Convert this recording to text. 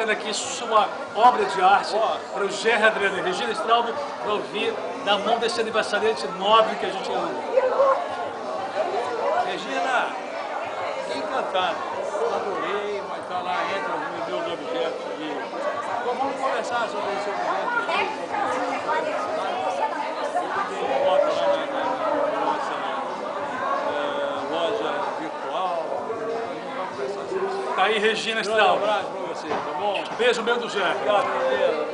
entregando aqui sua obra de arte para o Gerry Adriano e Regina Straub para ouvir da mão desse aniversariante nobre que a gente ama. Regina, encantado. Adorei, mas está lá entre os meus objetos. Então vamos conversar sobre esse Tá aí Regina Um você, tá bom? Beijo meu do Gerry. Obrigado.